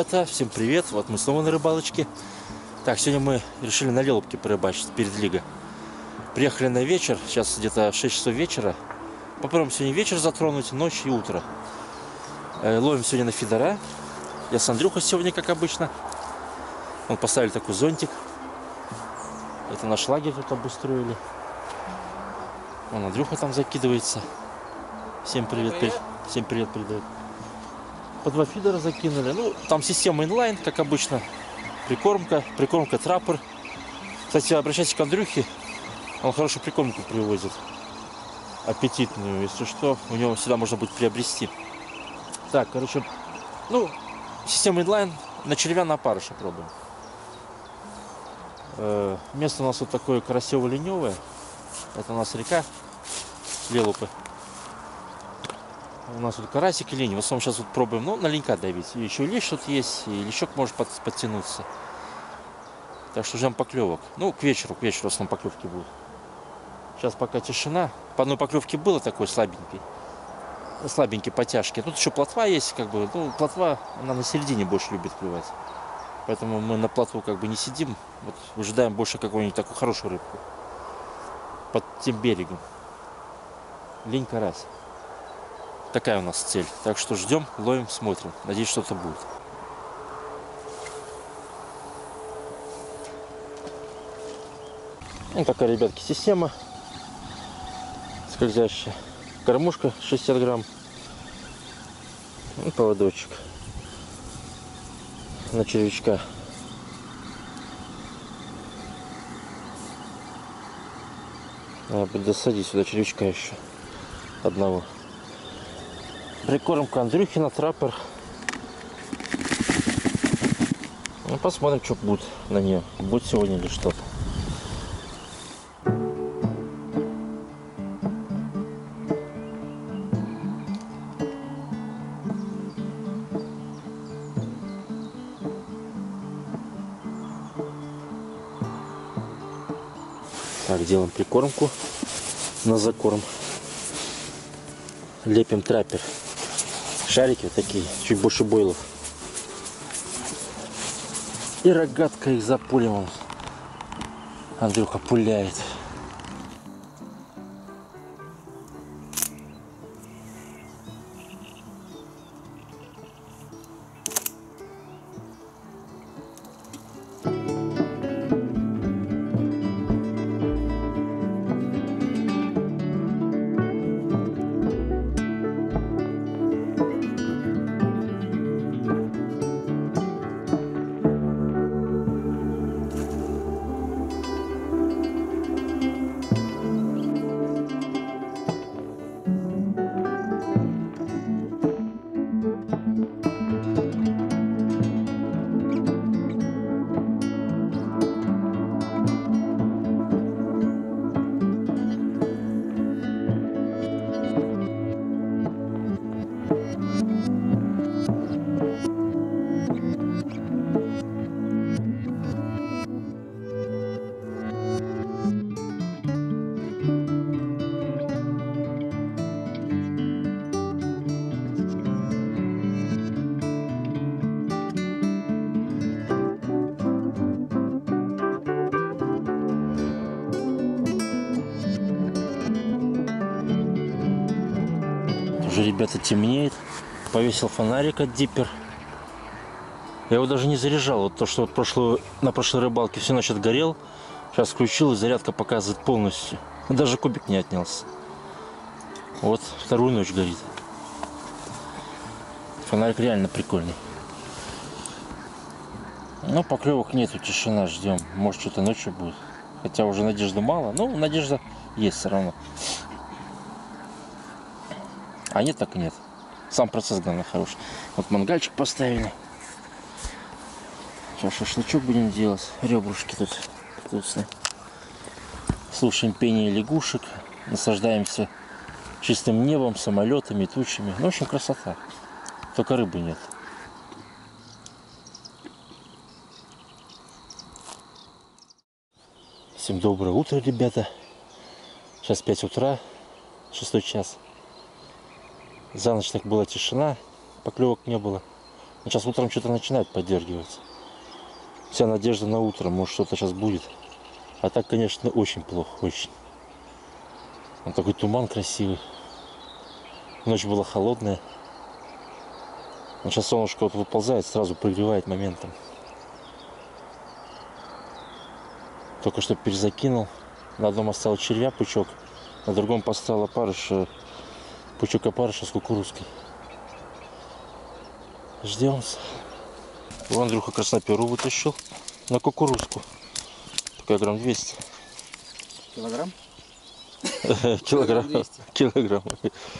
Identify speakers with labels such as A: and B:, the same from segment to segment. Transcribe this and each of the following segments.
A: ребята, всем привет. Вот мы снова на рыбалочке. Так, сегодня мы решили на Лелупке порыбачить перед лигой. Приехали на вечер, сейчас где-то 6 часов вечера. Попробуем сегодня вечер затронуть, ночь и утро. Э, ловим сегодня на фидера. Я с Андрюхой сегодня, как обычно. Он поставили такой зонтик. Это наш лагерь тут обустроили. Вон Андрюха там закидывается. Всем привет,
B: Привет.
A: при- Всем привет передает. По два фидера закинули. Ну, там система инлайн, как обычно. Прикормка, прикормка траппер. Кстати, обращайтесь к Андрюхе. Он хорошую прикормку привозит. Аппетитную, если что. У него всегда можно будет приобрести. Так, короче, ну, система инлайн на червя на опарыша пробуем. Э, Место у нас вот такое красиво-леневое. Это у нас река Лелупы. У нас тут карасик и линь. В основном сейчас вот пробуем, ну, на ленька давить. И еще лещ тут есть, и лещок может под- подтянуться. Так что ждем поклевок. Ну, к вечеру, к вечеру в основном поклевки будут. Сейчас пока тишина. По одной поклевке было такой слабенький. Ну, Слабенький потяжки. Тут еще плотва есть, как бы. Ну, плотва, она на середине больше любит клевать. Поэтому мы на плотву как бы не сидим. Вот ожидаем больше какую-нибудь такую хорошую рыбку. Под тем берегом. Лень карась. Такая у нас цель. Так что ждем, ловим, смотрим. Надеюсь, что-то будет. Ну, такая, ребятки, система скользящая. Кормушка 60 грамм. И поводочек на червячка. Надо будет досадить сюда червячка еще одного. Прикормка Андрюхина, траппер. Ну, посмотрим, что будет на нее. Будет сегодня или что-то. Так, делаем прикормку на закорм. Лепим траппер. Шарики вот такие, чуть больше бойлов. И рогатка их запулим. он. Андрюха пуляет. Ребята, темнеет. Повесил фонарик от диппер. Я его даже не заряжал. Вот то, что прошлую, на прошлой рыбалке всю ночь отгорел. Сейчас включил, и зарядка показывает полностью. Даже кубик не отнялся. Вот, вторую ночь горит. Фонарик реально прикольный. Ну, поклевок нету, тишина, ждем. Может, что-то ночью будет. Хотя уже надежды мало. Ну, надежда есть все равно. А нет, так и нет. Сам процесс, главное, хороший. Вот мангальчик поставили. Сейчас шашлычок будем делать. Ребрушки тут вкусные. Слушаем пение лягушек. Наслаждаемся чистым небом, самолетами, тучами. Ну, в общем, красота. Только рыбы нет. Всем доброе утро, ребята. Сейчас 5 утра, 6 час. За ночь так была тишина, поклевок не было. Сейчас утром что-то начинает подергиваться. Вся надежда на утро, может что-то сейчас будет. А так, конечно, очень плохо, очень. Вот такой туман красивый. Ночь была холодная. Но сейчас солнышко вот выползает, сразу прогревает моментом. Только что перезакинул. На одном оставил червя пучок, на другом поставил опарыш, э, пучок опарыша с кукурузкой. Ждем. Вон Андрюха красноперу вытащил на кукурузку. Такая грамм 200.
B: Килограмм?
A: Килограмм.
B: 200.
A: Килограмм.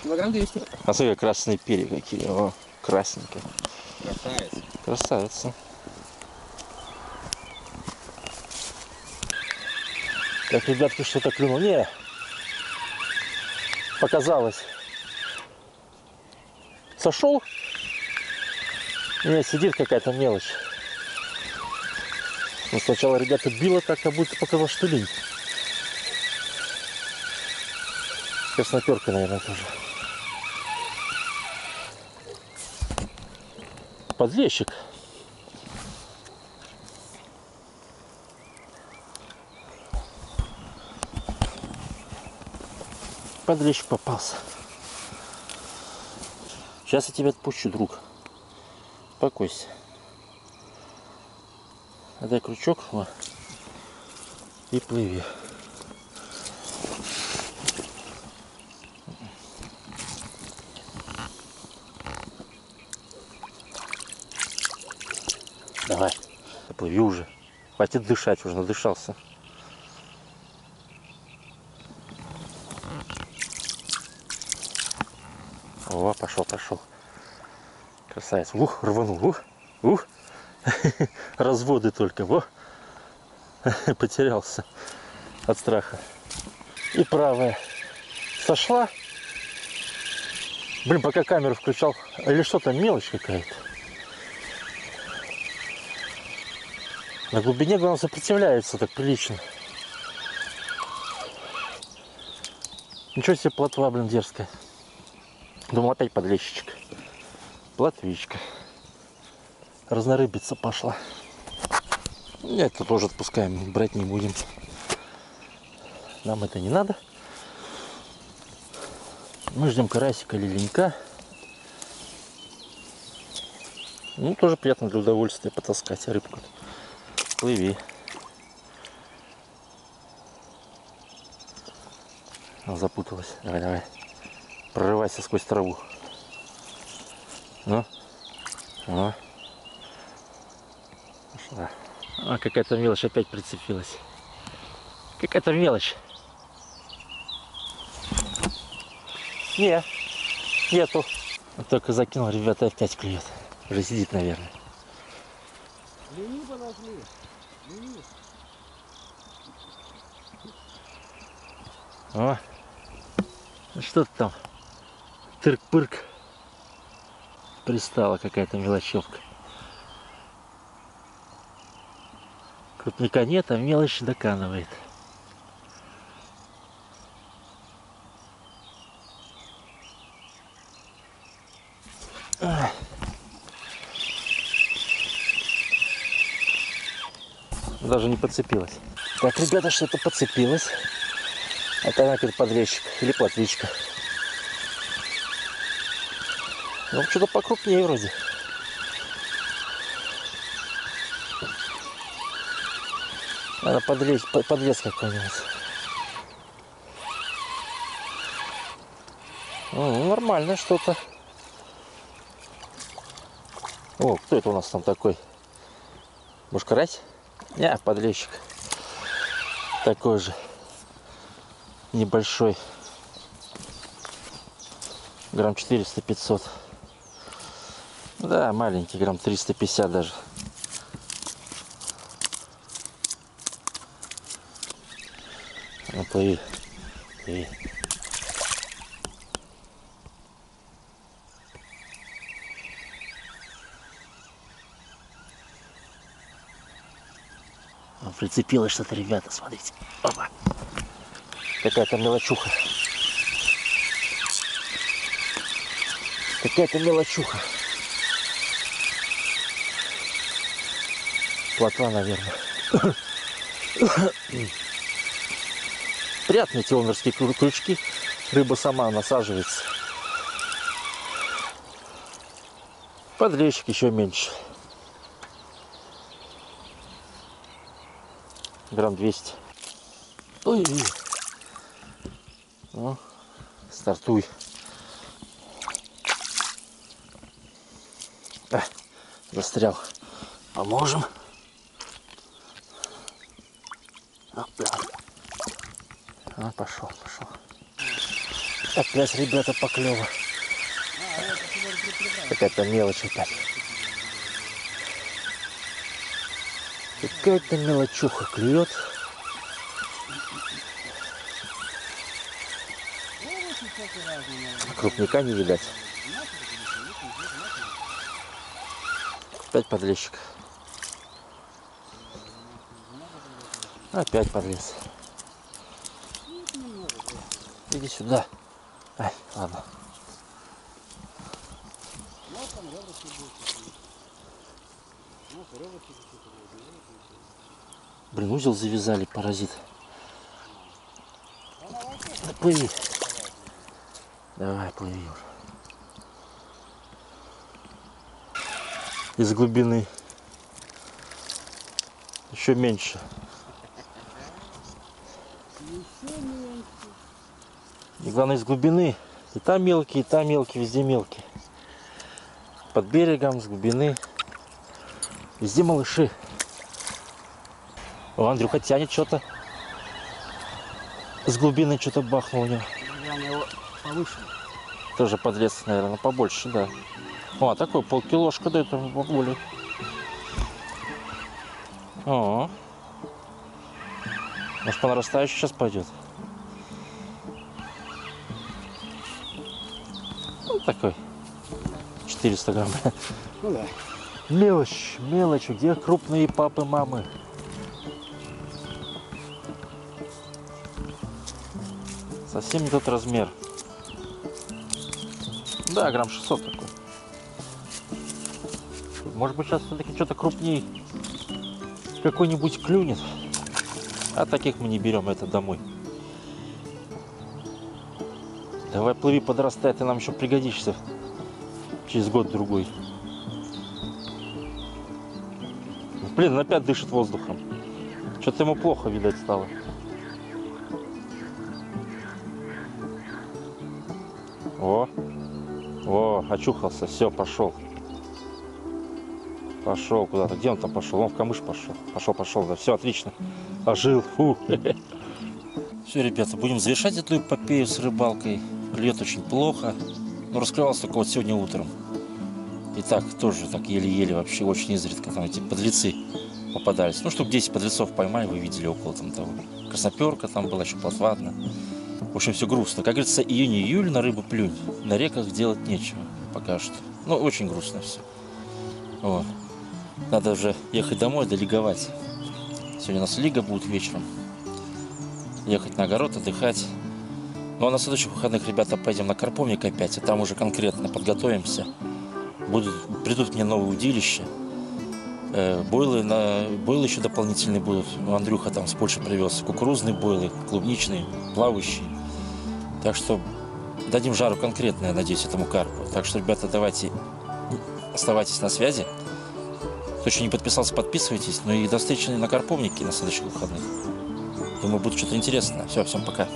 B: Килограмм 200.
A: А смотри, красные перья какие. О, красненькие.
B: Красавец.
A: Красавица. Так, ребятки, что-то клюнул. Не. Показалось. Сошел? Не, сидит какая-то мелочь. Но сначала ребята било так, как будто показалось, что линь. Красноперка, наверное, тоже. Подлещик. Подлещик попался. Сейчас я тебя отпущу, друг. Успокойся. Дай крючок во, и плыви. Давай, плыви уже. Хватит дышать, уже надышался. О, пошел, пошел. Красавец. Ух, рванул. Ух, ух. Разводы только. Во. Потерялся от страха. И правая сошла. Блин, пока камеру включал. Или что там, мелочь какая-то. На глубине, главное, сопротивляется так прилично. Ничего себе плотва, блин, дерзкая. Думал, опять подлещичек. Плотвичка. Разнорыбица пошла. Это тоже отпускаем, брать не будем. Нам это не надо. Мы ждем карасика или ленька. Ну, тоже приятно для удовольствия потаскать рыбку. Плыви. Запуталась. Давай, давай. Прорывайся сквозь траву. Ну. Ну. Пошла. А, какая-то мелочь опять прицепилась. Какая-то мелочь. Не, нету. Только закинул, ребята, опять клюет. Уже сидит, наверное.
B: Лени.
A: О, ну что ты там? Тырк-пырк. Пристала какая-то мелочевка. Крупника нет, а мелочь доканывает. Даже не подцепилась. Так, ребята, что-то подцепилось. Это нахер подрезчик или плотвичка. Ну, что-то покрупнее вроде. Надо подрезь, по- подрез какой-нибудь. Ну, нормально что-то. О, кто это у нас там такой? Может, карась? Не, подлещик. Такой же. Небольшой. Грамм 400-500. Да, маленький, грамм 350 даже. Ну, плыви. Плыви. А, Прицепилось что-то, ребята, смотрите. Опа. Какая-то мелочуха. Какая-то мелочуха. Плотва, наверное. Приятные крю- крючки. Рыба сама насаживается. Подлещик еще меньше. Грамм 200. Ой. Ну, стартуй. А, застрял. Поможем. Опля. А, пошел, пошел. Опять, ребята, поклево. Какая-то мелочь опять. Какая-то мелочуха клюет. Крупника не видать. Опять подлещик. Опять подлез. Иди сюда. Ай, ладно. Блин, узел завязали, паразит. Да плыви. Давай, плыви уже. Из глубины. Еще меньше. И главное из глубины. И там мелкие, и там мелкие, везде мелкие. Под берегом, с глубины. Везде малыши. О, Андрюха тянет что-то. С глубины что-то бахнул у него.
B: его повыше.
A: Тоже подлец, наверное, побольше, да. О, такой полкилошка дает более. О. Может по нарастающей сейчас пойдет. Ну, такой. 400 грамм.
B: Ну да.
A: Мелочь, мелочь. Где крупные папы, мамы? Совсем не тот размер. Да, грамм 600 такой. Может быть, сейчас все-таки что-то крупнее какой-нибудь клюнет. А таких мы не берем это домой. Давай плыви, подрастай, ты нам еще пригодишься через год-другой. Блин, опять дышит воздухом. Что-то ему плохо, видать, стало. О, о, очухался, все, пошел. Пошел куда-то. Где он там пошел? Он в камыш пошел. Пошел, пошел, да. Все, отлично. Ожил. Фу. Все, ребята, будем завершать эту эпопею с рыбалкой. Клюет очень плохо. Но раскрывался только вот сегодня утром. И так тоже так еле-еле вообще очень изредка там эти подлецы попадались. Ну, штук 10 подлецов поймали, вы видели около там того. Красноперка там была, еще плотватна. В общем, все грустно. Как говорится, июнь-июль на рыбу плюнь. На реках делать нечего пока что. Ну, очень грустно все. Вот. Надо уже ехать домой, долиговать. Сегодня у нас лига будет вечером. Ехать на огород, отдыхать. Ну а на следующих выходных, ребята, пойдем на Карповник опять, и там уже конкретно подготовимся. Будут, придут мне новые удилища. Э, бойлы, на, бойлы еще дополнительные будут. Андрюха там с Польши привез. Кукурузные бойлы, клубничные, плавающие. Так что дадим жару конкретно, я надеюсь, этому карпу. Так что, ребята, давайте оставайтесь на связи. Кто еще не подписался, подписывайтесь. Ну и до встречи на Карповнике на следующих выходных. Думаю, будет что-то интересное. Все, всем пока.